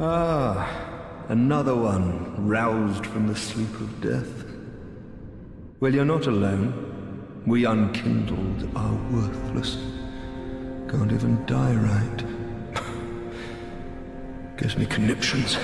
Ah, another one roused from the sleep of death. Well, you're not alone. We unkindled are worthless. Can't even die right. Gives me conniptions.